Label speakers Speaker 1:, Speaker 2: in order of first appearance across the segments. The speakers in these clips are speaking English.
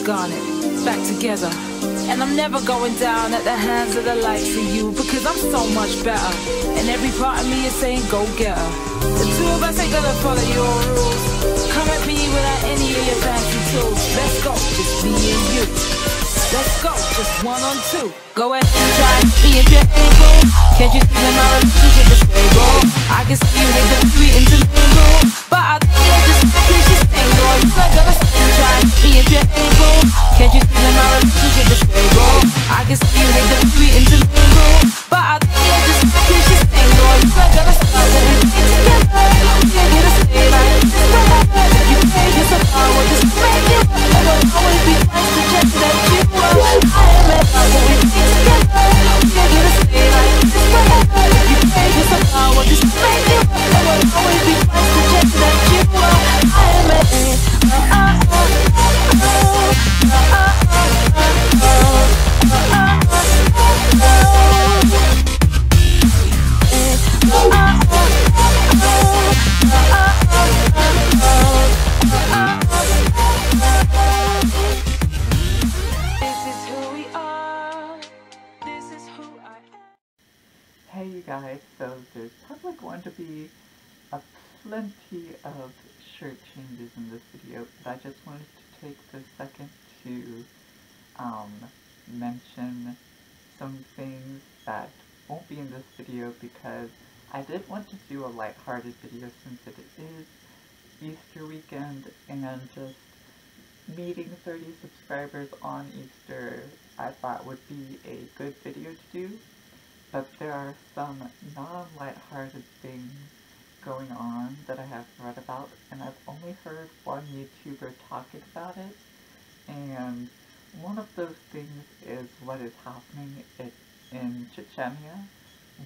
Speaker 1: Chris Garnet, back together. And I'm never going down at the hands of the likes of you because I'm so much better. And every part of me is saying, go get her. The two of us ain't gonna follow your rules. Come at me without any of your fancy tools. Let's go, just me and you. Let's go, just one on two. Go ahead and try me if you're able. Can't you see that my relationship is stable? I can see you making sweet and to mingle. But I think you're just ain't no use, I gotta me and Can't you see? I can see you hate the sweet and delusional But I think I just can't, just no use, I
Speaker 2: gotta stop things that won't be in this video because I did want to do a lighthearted video since it is Easter weekend and just meeting 30 subscribers on Easter I thought would be a good video to do. But there are some non-lighthearted things going on that I have read about, and I've only heard one YouTuber talking about it, and one of those things is what is happening. In, in Chechnya,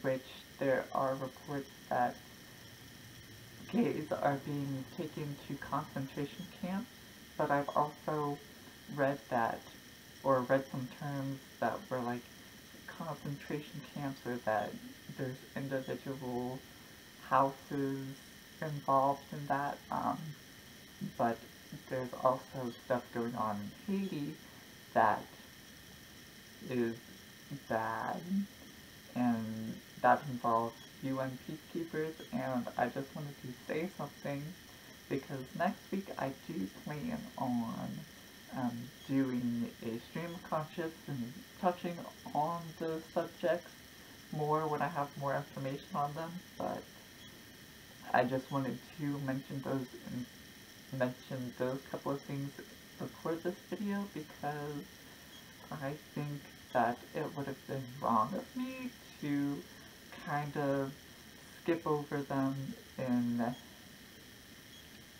Speaker 2: which there are reports that gays are being taken to concentration camps, but I've also read that, or read some terms that were like concentration camps or that there's individual houses involved in that, um, but there's also stuff going on in Haiti that is bad, and that involves UN peacekeepers, and I just wanted to say something because next week I do plan on um, doing a stream of conscious and touching on the subjects more when I have more information on them, but I just wanted to mention those mention those couple of things before this video because I think that it would have been wrong of me to kind of skip over them in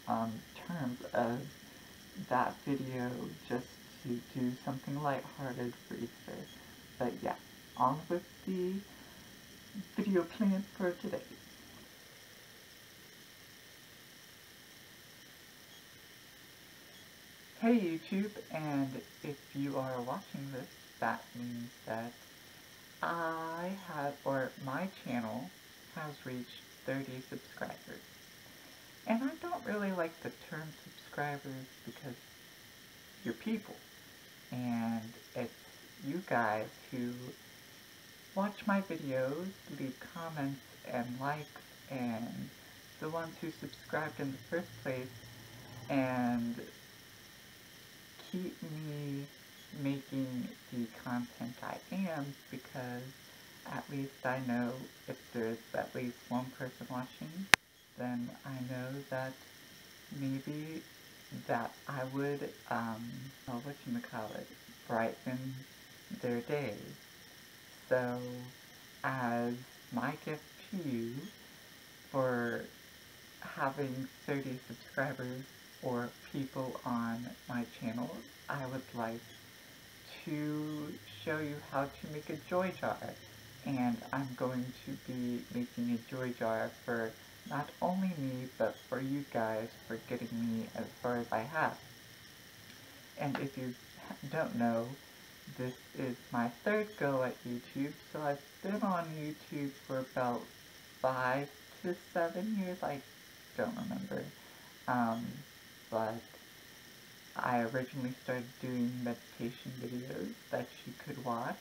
Speaker 2: um, terms of that video just to do something lighthearted for Easter. But yeah, on with the video plan for today. Hey YouTube, and if you are watching this, that means that I have, or my channel has reached 30 subscribers. And I don't really like the term subscribers because you're people. And it's you guys who watch my videos, leave comments and likes, and the ones who subscribed in the first place, and keep me making the content I am because at least I know if there's at least one person watching, then I know that maybe that I would, um, oh, whatchamacallit, brighten their day. So, as my gift to you for having 30 subscribers or people on my channel, I would like to show you how to make a joy jar. And I'm going to be making a joy jar for not only me, but for you guys for getting me as far as I have. And if you don't know, this is my third go at YouTube, so I've been on YouTube for about five to seven years, I don't remember. Um, but I originally started doing meditation videos that you could watch.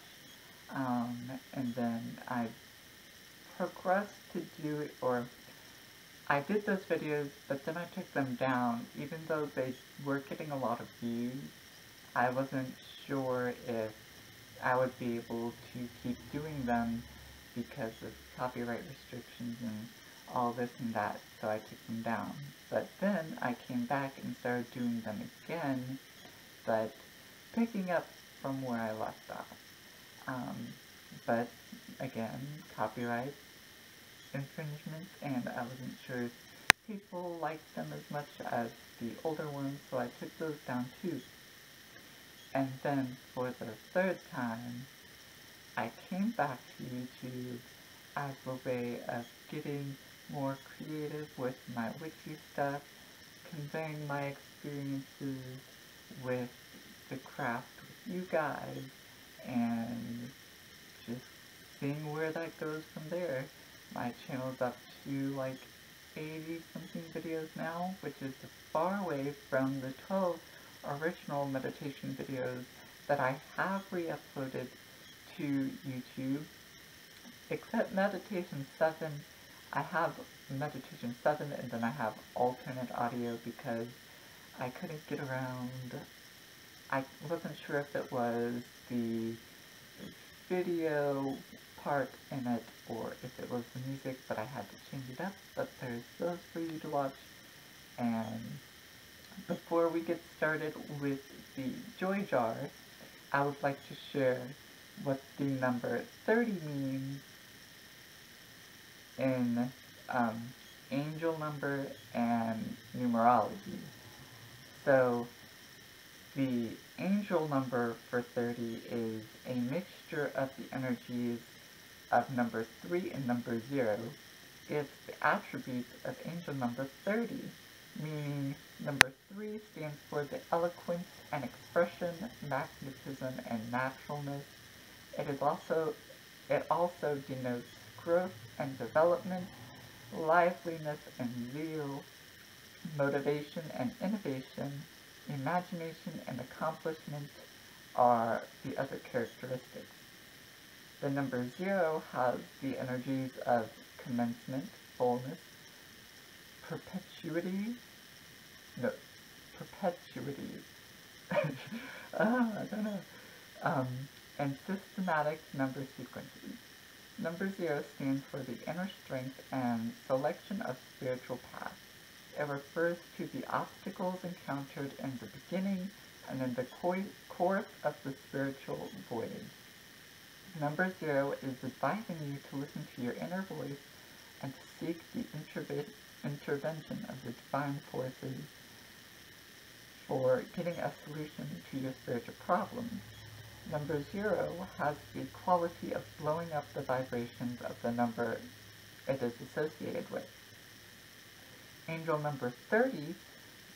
Speaker 2: Um, and then I progressed to do it, or I did those videos, but then I took them down. Even though they were getting a lot of views, I wasn't sure if I would be able to keep doing them because of copyright restrictions and all this and that, so I took them down. But then I came back and started doing them again, but picking up from where I left off. Um, but again, copyright infringement, and I wasn't sure if people liked them as much as the older ones, so I took those down too. And then for the third time, I came back to YouTube as a way of getting more creative with my witchy stuff, conveying my experiences with the craft with you guys, and just seeing where that goes from there. My channel's up to like 80 something videos now, which is far away from the 12 original meditation videos that I have re-uploaded to YouTube. Except Meditation 7, I have Meditation 7 and then I have alternate audio because I couldn't get around, I wasn't sure if it was the video part in it or if it was the music, but I had to change it up, but there's those for you to watch. And before we get started with the Joy Jar, I would like to share what the number 30 means in um, angel number and numerology. So the angel number for 30 is a mixture of the energies of number 3 and number 0. It's the attributes of angel number 30, meaning number 3 stands for the eloquence and expression, magnetism, and naturalness. It is also it also denotes growth and development, liveliness and zeal, motivation and innovation, imagination and accomplishment are the other characteristics. The number zero has the energies of commencement, fullness, perpetuity, no, perpetuity, ah, I don't know, um, and systematic number sequences. Number zero stands for the inner strength and selection of spiritual path. It refers to the obstacles encountered in the beginning and in the course of the spiritual voyage. Number zero is advising you to listen to your inner voice and to seek the intervention of the divine forces for getting a solution to your spiritual problems. Number zero has the quality of blowing up the vibrations of the number it is associated with. Angel number 30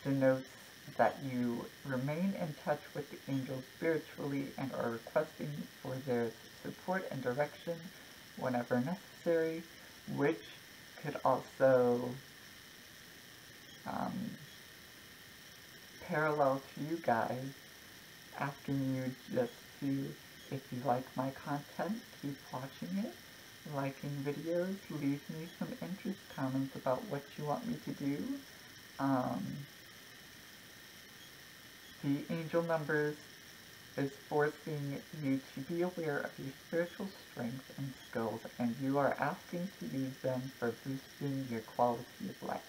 Speaker 2: denotes that you remain in touch with the angels spiritually and are requesting for their support and direction whenever necessary, which could also um, parallel to you guys, asking you just to, if you like my content, keep watching it, liking videos, leave me some interest comments about what you want me to do. Um, the angel numbers is forcing you to be aware of your spiritual strengths and skills, and you are asking to use them for boosting your quality of life.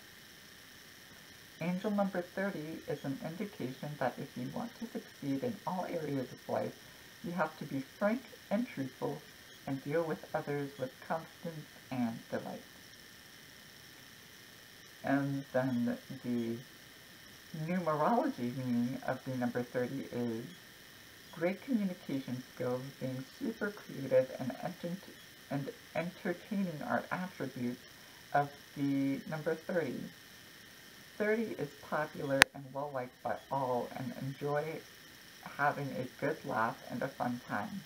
Speaker 2: Angel number 30 is an indication that if you want to succeed in all areas of life, you have to be frank and truthful and deal with others with confidence and delight. And then the numerology meaning of the number 30 is great communication skills, being super creative, and, ent and entertaining are attributes of the number 30. 30 is popular and well liked by all and enjoy having a good laugh and a fun time.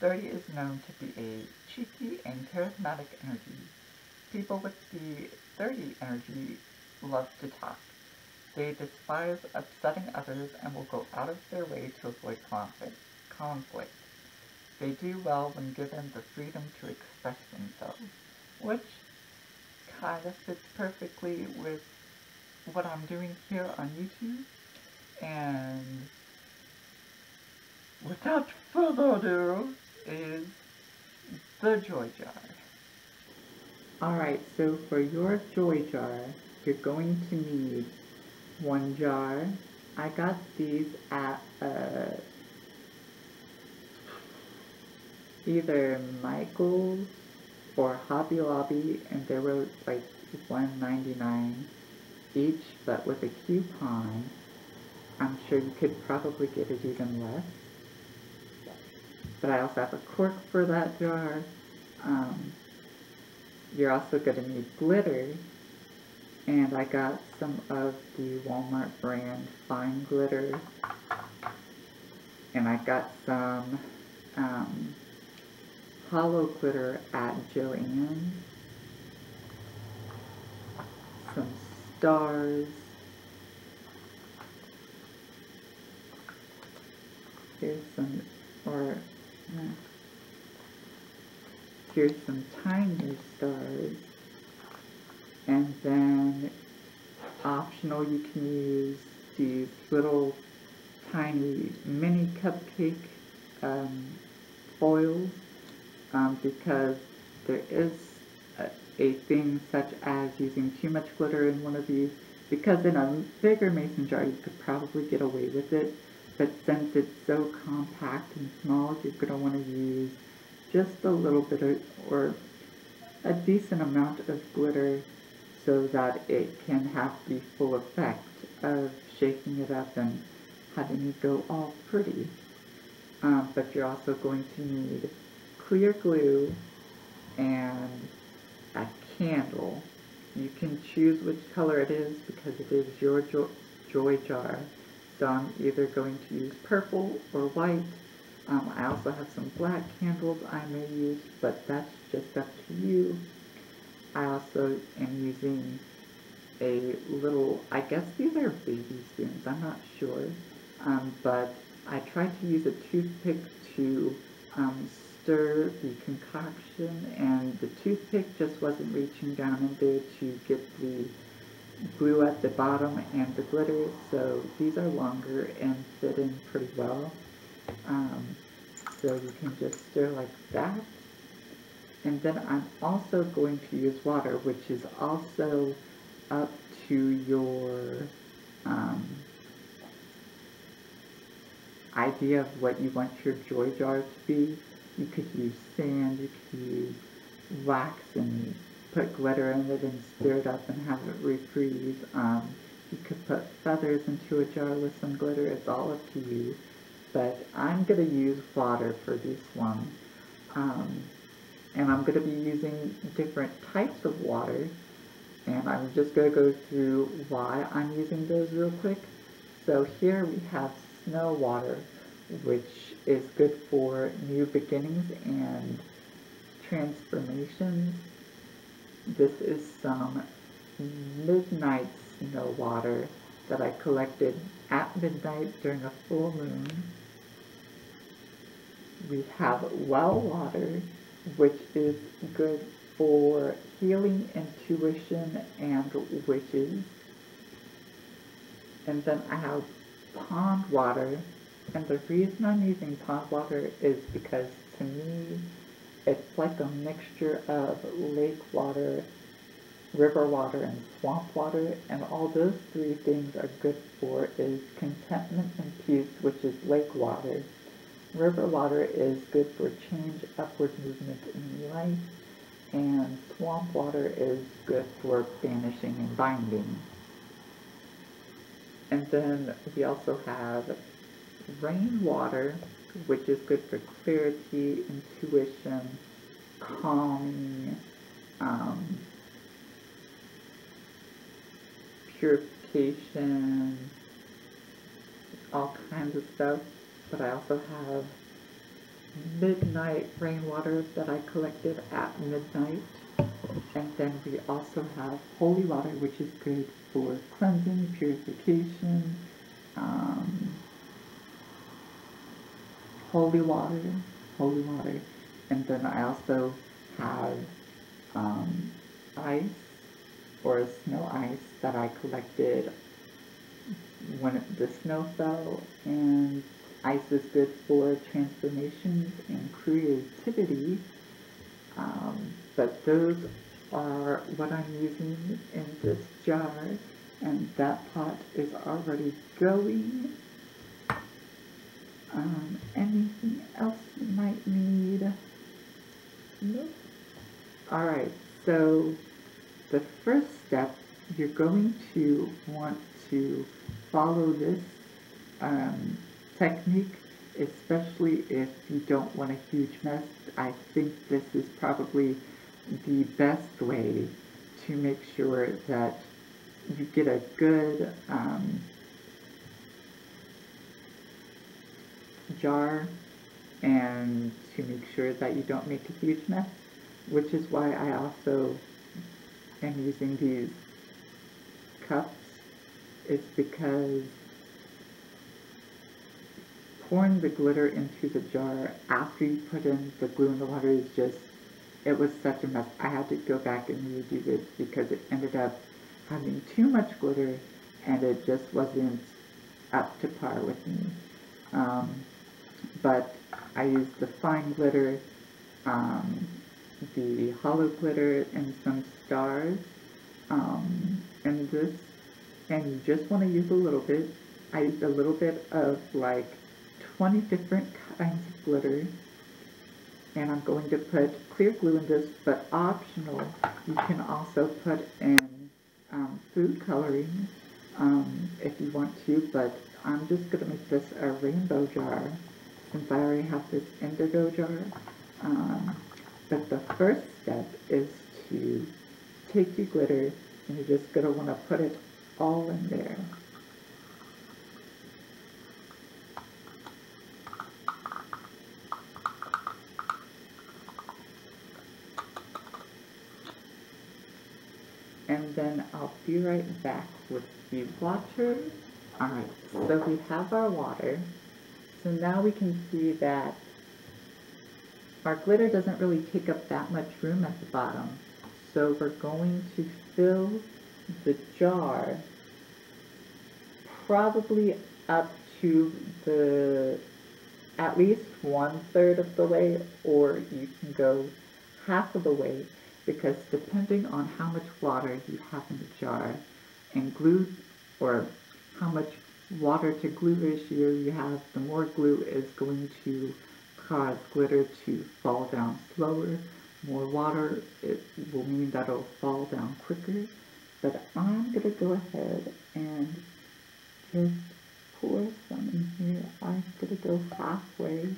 Speaker 2: 30 is known to be a cheeky and charismatic energy. People with the 30 energy love to talk. They despise upsetting others and will go out of their way to avoid conflict. conflict. They do well when given the freedom to express themselves, which kind of fits perfectly with what I'm doing here on YouTube. And without further ado, is the Joy Jar. Alright, so for your Joy Jar, you're going to need one jar. I got these at uh, either Michael's or Hobby Lobby, and they were like $1.99 each, but with a coupon, I'm sure you could probably get it even less. But I also have a cork for that jar. Um, you're also going to need glitter, and I got some of the Walmart brand fine glitter, and I got some um, hollow glitter at Joann. Some stars. Here's some, or, here's some tiny stars. And then optional you can use these little tiny mini cupcake um, foils um, because there is a, a, thing such as using too much glitter in one of these because in a bigger mason jar you could probably get away with it but since it's so compact and small you're going to want to use just a little bit of, or a decent amount of glitter so that it can have the full effect of shaking it up and having it go all pretty. Um, but you're also going to need clear glue and a candle. You can choose which color it is because it is your jo joy jar. So I'm either going to use purple or white. Um, I also have some black candles I may use, but that's just up to you. I also am using a little, I guess these are baby spoons, I'm not sure, um, but I tried to use a toothpick to um, stir the concoction and the toothpick just wasn't reaching down in there to get the glue at the bottom and the glitter, so these are longer and fit in pretty well. Um, so you can just stir like that. And then I'm also going to use water, which is also up to your um, idea of what you want your joy jar to be. You could use sand, you could use wax and put glitter in it and stir it up and have it refreeze. Um, you could put feathers into a jar with some glitter. It's all up to you. But I'm going to use water for this one. Um, and I'm going to be using different types of water. And I'm just going to go through why I'm using those real quick. So here we have snow water, which is good for new beginnings and transformations. This is some midnight snow water that I collected at midnight during a full moon. We have well water, which is good for healing intuition and witches. And then I have pond water, and the reason I'm using pond water is because to me, it's like a mixture of lake water, river water, and swamp water, and all those three things are good for is contentment and peace, which is lake water. River water is good for change, upward movement in life, and swamp water is good for banishing and binding. And then we also have rainwater, which is good for clarity, intuition, calming, um, purification, all kinds of stuff. But I also have midnight rainwater that I collected at midnight. And then we also have holy water, which is good for cleansing, purification, um, holy water, holy water. And then I also have um, ice or snow ice that I collected when the snow fell. And ice is good for transformations and creativity. Um, but those are what I'm using in this jar. And that pot is already going. Um, alright so the first step you're going to want to follow this um, technique, especially if you don't want a huge mess. I think this is probably the best way to make sure that you get a good um, jar and to make sure that you don't make a huge mess, which is why I also am using these cups is because pouring the glitter into the jar after you put in the glue and the water is just, it was such a mess. I had to go back and redo this because it ended up having too much glitter and it just wasn't up to par with me. Um, but I used the fine glitter, um, the hollow glitter, and some stars um, in this and you just want to use a little bit. I used a little bit of like 20 different kinds of glitter and I'm going to put clear glue in this but optional you can also put in um, food coloring um, if you want to but I'm just going to make this a rainbow jar since I already have this indigo jar um, but the first step is to take your glitter and you're just going to want to put it all in there. And then I'll be right back with the water. Alright, so we have our water. So now we can see that our glitter doesn't really take up that much room at the bottom. So we're going to fill the jar probably up to the at least one third of the way or you can go half of the way because depending on how much water you have in the jar and glue or how much water to glue ratio you have, the more glue is going to cause glitter to fall down slower. More water, it will mean that it'll fall down quicker. But I'm going to go ahead and just pour some in here. I'm going to go halfway.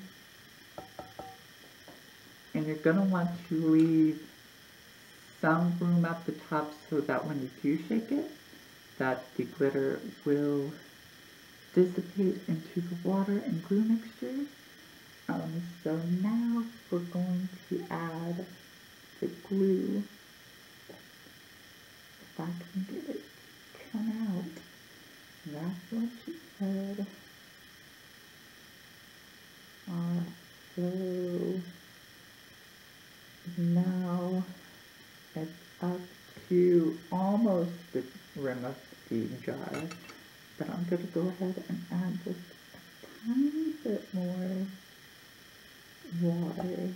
Speaker 2: And you're going to want to leave some room at the top so that when you do shake it, that the glitter will dissipate into the water and glue mixture. Um, so now we're going to add the glue if I can get it to come out. That's what she said. So now it's up to almost the rim of the jar, but I'm going to go ahead and add just a tiny bit more water.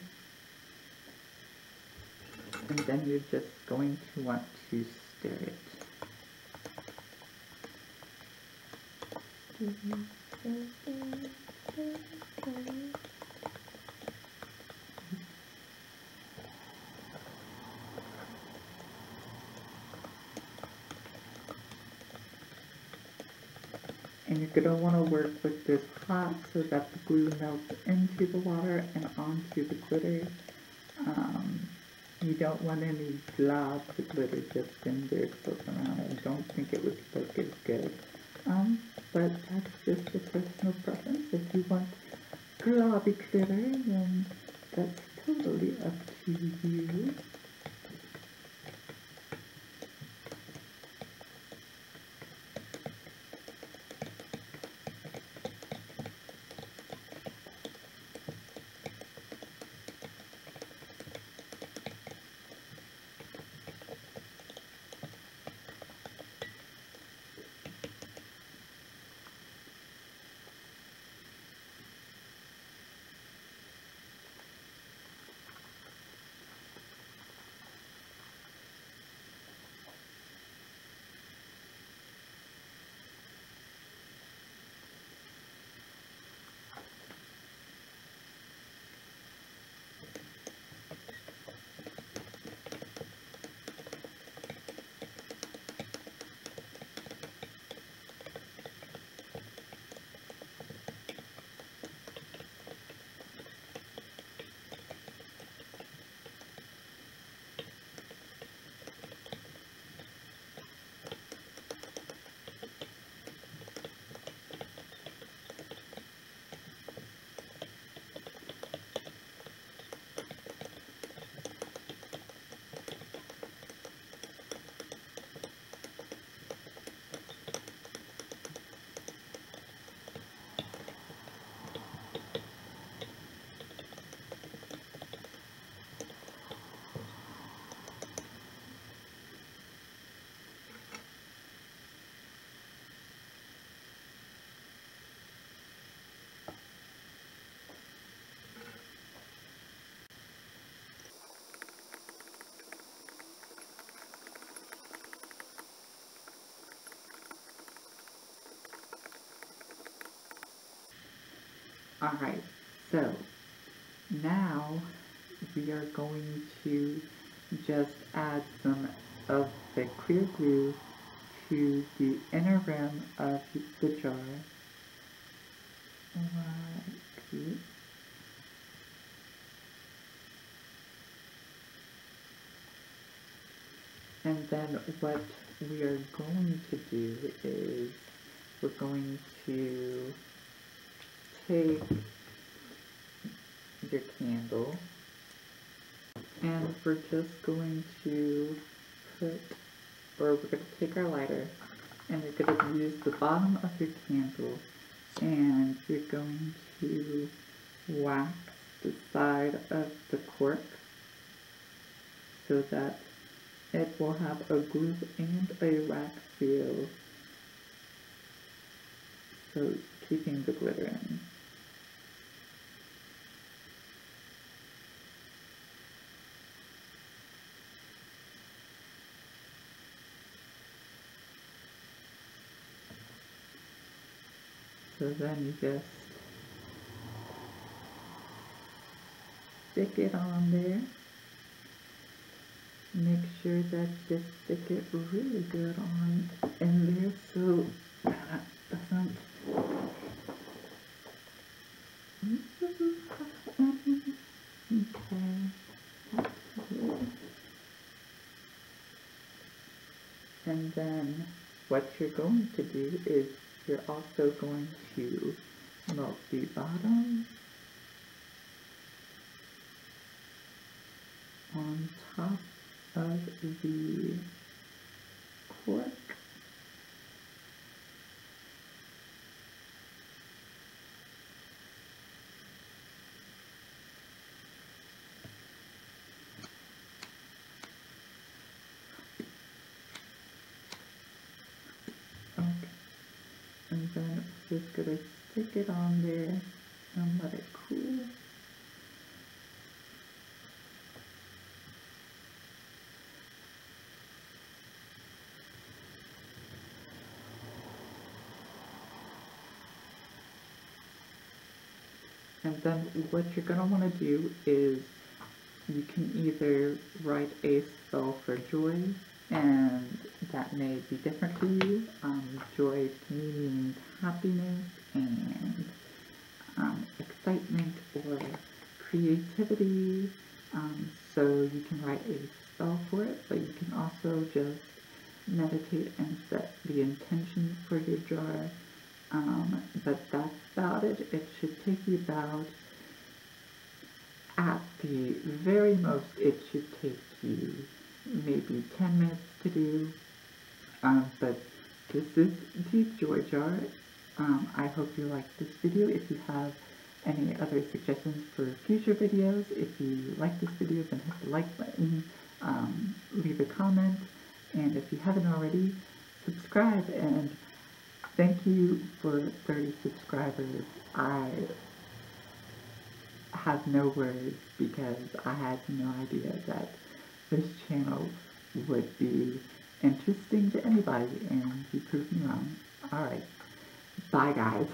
Speaker 2: And then you're just going to want to stir it. And you're going to want to work with this hot so that the glue melts into the water and onto the glitter. Um, you don't want any globs of glitter just in there floating around. I don't think it would look as good. Um, but that's just a personal preference. If you want globby glitter, then that's totally up to you. Alright, so now we are going to just add some of the clear glue to the inner rim of the jar. Like. And then what we are going to do is we're going to take your candle and we're just going to put, or we're going to take our lighter and you're going to use the bottom of your candle and you're going to wax the side of the cork so that it will have a groove and a wax feel so keeping the glitter in. So then you just stick it on there. Make sure that you stick it really good on in there so that doesn't okay. And then what you're going to do is you're also going to melt the bottom on top of the cork. Okay. And then just gonna stick it on there and let it cool. And then what you're gonna wanna do is you can either write a spell for joy, and that may be different to you. Um, joy to me means happiness and um, excitement or creativity. Um, so you can write a spell for it, but you can also just meditate and set the intention for your jar. Um, but that's about it. It should take you about at the very most, it should take you maybe 10 minutes to do. Um, but this is Deep Joy Jar. Um, I hope you liked this video. If you have any other suggestions for future videos, if you like this video, then hit the like button, um, leave a comment, and if you haven't already, subscribe. And thank you for 30 subscribers. I have no words because I had no idea that this channel would be interesting to anybody and you proved me wrong. Alright, bye guys.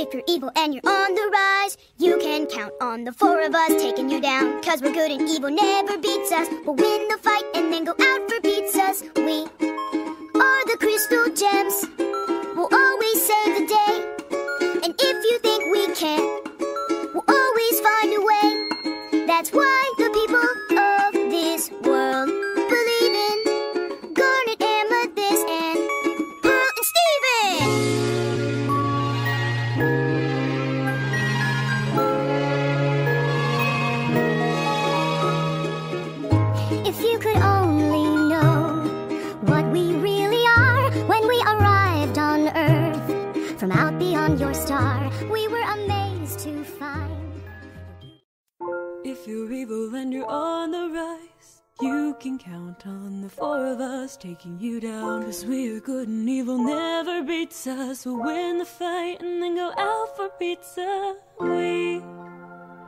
Speaker 3: If you're evil and you're on the rise, you can count on the four of us taking you down. Cause we're good and evil never beats us. We'll win the fight and then go out for pizzas. We are the crystal gems. We'll always save the day. And if you think we can't, we were amazed to find.
Speaker 1: If you're evil and you're on the rise, you can count on the four of us taking you down. Cause we're good and evil never beats us. We'll win the fight and then go out for pizza. We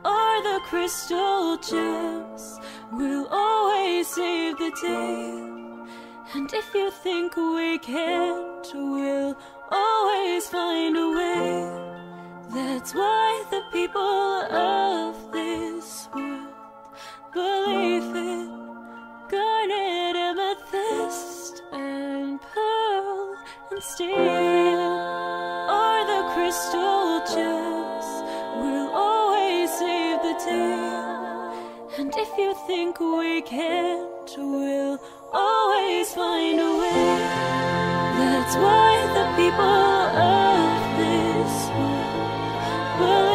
Speaker 1: are the crystal gems. We'll always save the day. And if you think we can't, we'll always find a way. That's why the people of this world believe it. Garnet, amethyst, and pearl, and Steven are the crystal gems. Will always save the day. And if you think we can't, we'll always find a way. That's why the people of world.